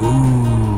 Ooh.